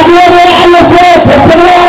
عليه وعلى صلاته